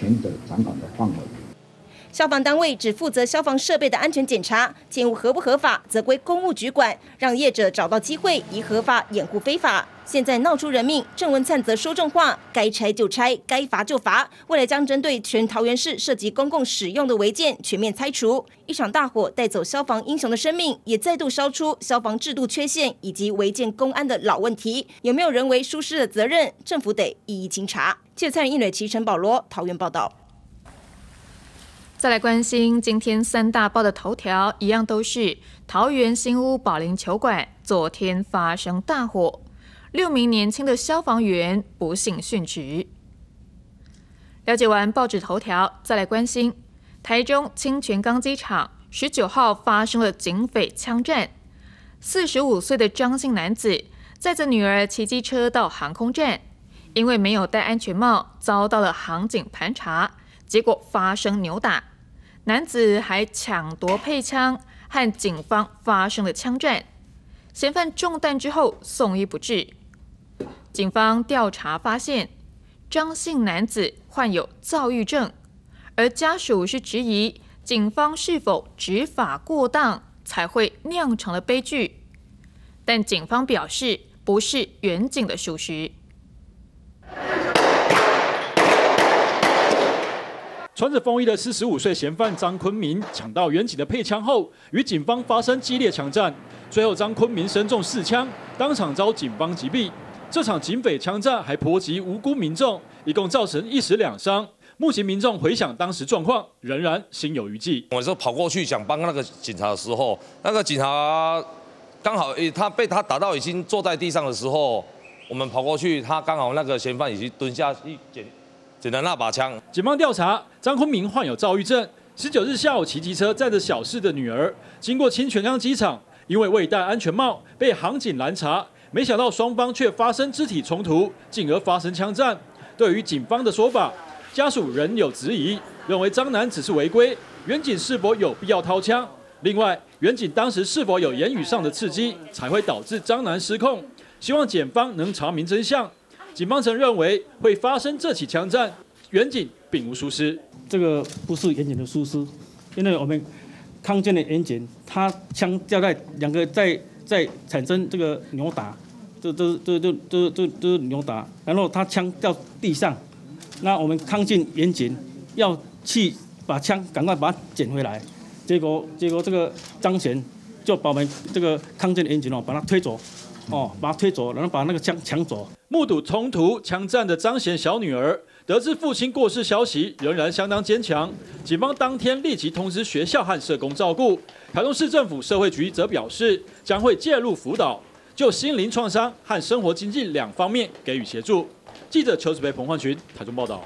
权者掌管的范围。消防单位只负责消防设备的安全检查，建物合不合法则归公务局管，让业者找到机会以合法掩护非法。现在闹出人命，郑文灿则说重话：该拆就拆，该罚就罚。未来将针对全桃园市涉及公共使用的违建全面拆除。一场大火带走消防英雄的生命，也再度烧出消防制度缺陷以及违建公安的老问题。有没有人为疏失的责任？政府得一一清查。记者蔡仁一、吕奇、陈保罗桃园报道。再来关心今天三大报的头条，一样都是桃园新屋保龄球馆昨天发生大火，六名年轻的消防员不幸殉职。了解完报纸头条，再来关心台中清泉岗机场十九号发生了警匪枪战，四十五岁的张姓男子载着女儿骑机车到航空站，因为没有戴安全帽，遭到了航警盘查，结果发生扭打。男子还抢夺配枪，和警方发生了枪战，嫌犯中弹之后送医不治。警方调查发现，张姓男子患有躁郁症，而家属是质疑警方是否执法过当，才会酿成了悲剧。但警方表示，不是远景的属实。穿着风衣的四十五岁嫌犯张坤明抢到远警的配枪后，与警方发生激烈枪战，最后张坤明身中四枪，当场遭警方击毙。这场警匪枪战还波及无辜民众，一共造成一死两伤。目前民众回想当时状况，仍然心有余悸。我说跑过去想帮那个警察的时候，那个警察刚好他被他打到已经坐在地上的时候，我们跑过去，他刚好那个嫌犯已经蹲下一捡。只能那把枪。警方调查，张坤明患有躁郁症。十九日下午骑机车载着小四的女儿经过清泉岗机场，因为未戴安全帽被航警拦查，没想到双方却发生肢体冲突，进而发生枪战。对于警方的说法，家属仍有质疑，认为张男只是违规，远警是否有必要掏枪？另外，远警当时是否有言语上的刺激，才会导致张男失控？希望检方能查明真相。警方曾认为会发生这起枪战，远警并无疏失。这个不是远警的疏失，因为我们康健的远警，他枪掉在两个在在产生这个扭打，这这这这这这这扭打，然后他枪掉地上，那我们康健远警要去把枪赶快把它捡回来，结果结果这个张贤就把我们这个康健的远警哦把他推走。哦，把他推走，然后把那个枪抢走。目睹冲突枪战的张贤小女儿，得知父亲过世消息，仍然相当坚强。警方当天立即通知学校和社工照顾。台中市政府社会局则表示，将会介入辅导，就心灵创伤和生活经济两方面给予协助。记者邱子培、彭焕群台中报道。